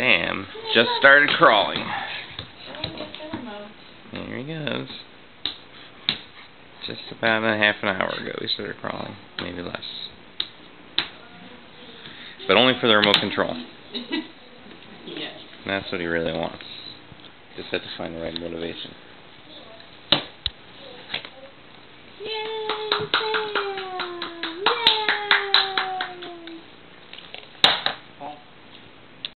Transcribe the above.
Sam just started crawling. There he goes. Just about a half an hour ago he started crawling, maybe less. But only for the remote control. yes. That's what he really wants. Just had to find the right motivation. Yay,